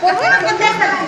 ¿Por qué no contesta, licenciado?